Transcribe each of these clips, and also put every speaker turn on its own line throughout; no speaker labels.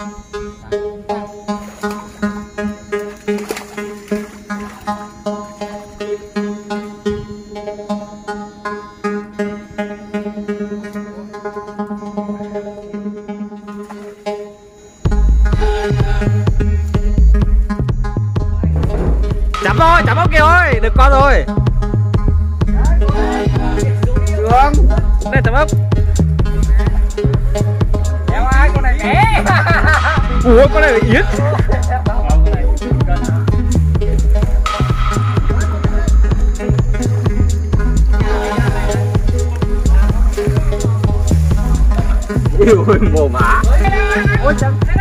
chấm thôi chấm ok thôi được con rồi.
Đường
đây chấm ốc ủa con này là yến.
Yêu ơi mồm á Ôi chấm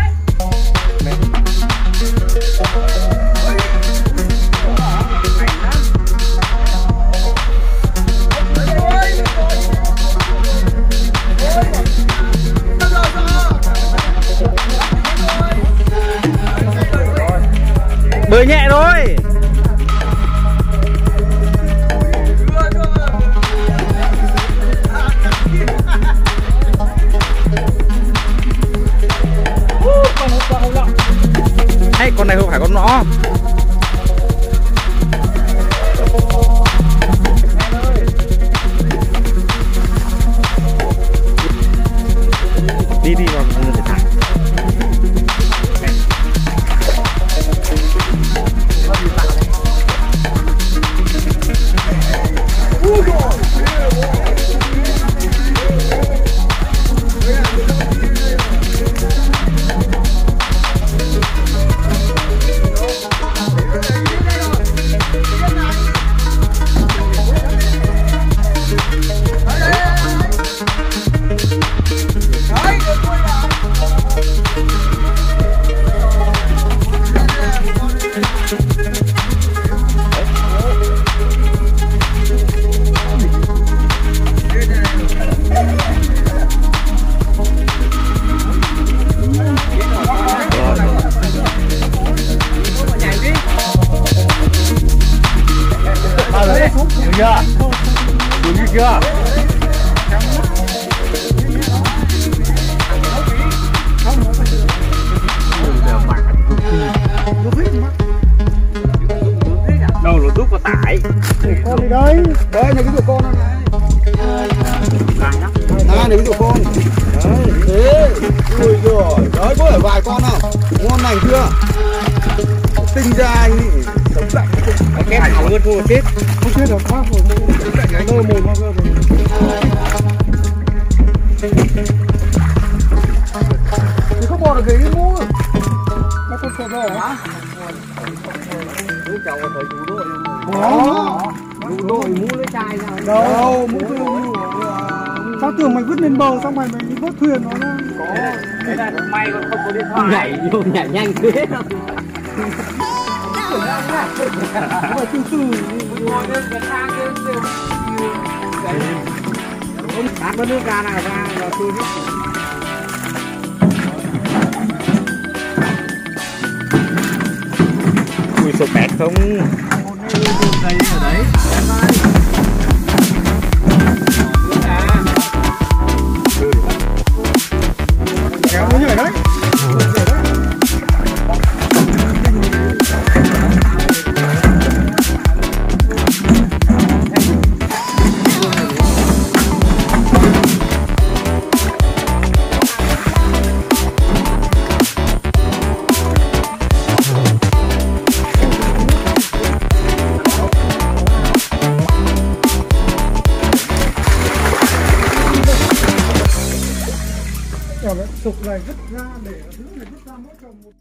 đi đi
chưa?
đâu là đúc có tải?
Con đi đấy Đấy là cái của con này. Này này cái của con. Đấy Thế. Ui rồi Đấy có phải vài con nào Ngon này chưa? Tinh ra anh ý Sống lạnh
kép hỏng luôn thua chết.
Không chết được quá rồi. Lơ mồm vào rồi. Thì không bỏ được cái mũ. Nó không sợ đâu. Hả?
chú cháu thấy chú đội
Có
chú đội mũ lấy chai ra.
Đâu mũ mũ Sao tưởng mày vứt lên bờ xong mày mày vớt thuyền nó ra? Có.
Thế là may còn không có điện thoại.
Nhảy vô nhảy nhanh thế. đâu
Nó phải từ từ
ngồi lên cái thang kia
tát nước ra này ra là tôi hết
ui sổ bẹt không?
Đây ở đấy Kéo này vứt ra để thứ này vứt ra mỗi chồng một